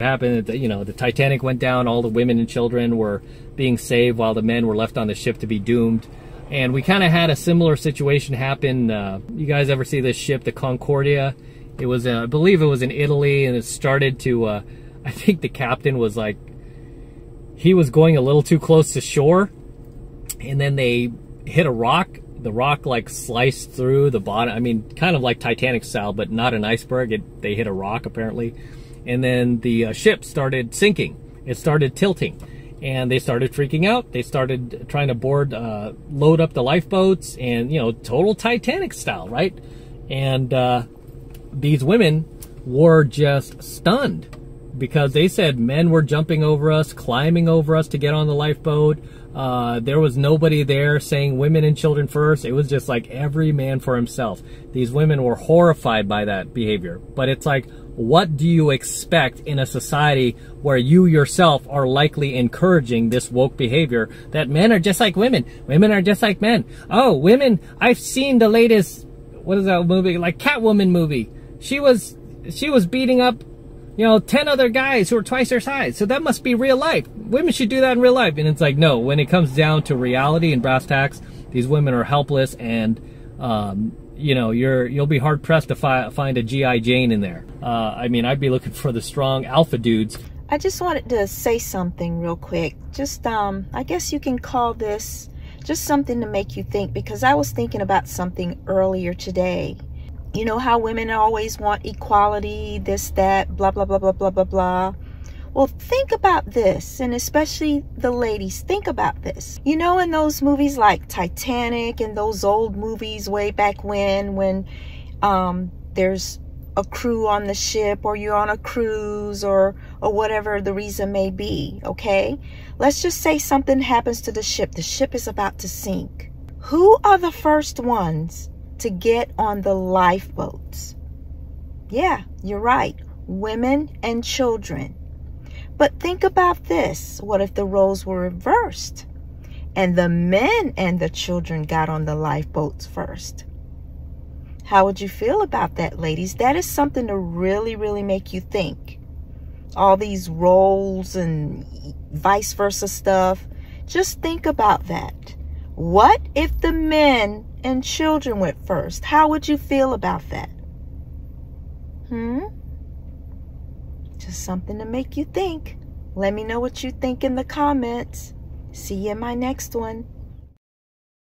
happened you know the titanic went down all the women and children were being saved while the men were left on the ship to be doomed. And we kind of had a similar situation happen uh, you guys ever see this ship the concordia? It was uh, i believe it was in italy and it started to uh, i think the captain was like he was going a little too close to shore and then they hit a rock. The rock like sliced through the bottom i mean kind of like titanic style but not an iceberg. It, they hit a rock apparently and then the uh, ship started sinking. It started tilting, and they started freaking out. They started trying to board, uh, load up the lifeboats, and you know, total Titanic style, right? And uh, these women were just stunned because they said men were jumping over us, climbing over us to get on the lifeboat. Uh, there was nobody there saying women and children first. It was just like every man for himself. These women were horrified by that behavior. But it's like, what do you expect in a society where you yourself are likely encouraging this woke behavior that men are just like women? Women are just like men. Oh, women, I've seen the latest, what is that movie? Like Catwoman movie. She was, she was beating up you know, 10 other guys who are twice their size. So that must be real life. Women should do that in real life. And it's like, no, when it comes down to reality and brass tacks, these women are helpless and, um, you know, you're, you'll be hard pressed to fi find a G.I. Jane in there. Uh, I mean, I'd be looking for the strong alpha dudes. I just wanted to say something real quick. Just, um, I guess you can call this just something to make you think because I was thinking about something earlier today you know how women always want equality, this, that, blah, blah, blah, blah, blah, blah, blah. Well, think about this, and especially the ladies, think about this. You know, in those movies like Titanic and those old movies way back when, when um, there's a crew on the ship or you're on a cruise or or whatever the reason may be, okay? Let's just say something happens to the ship. The ship is about to sink. Who are the first ones to get on the lifeboats. Yeah, you're right. Women and children. But think about this. What if the roles were reversed? And the men and the children got on the lifeboats first. How would you feel about that, ladies? That is something to really, really make you think. All these roles and vice versa stuff. Just think about that. What if the men and children went first? How would you feel about that? Hmm? Something to make you think. Let me know what you think in the comments. See you in my next one.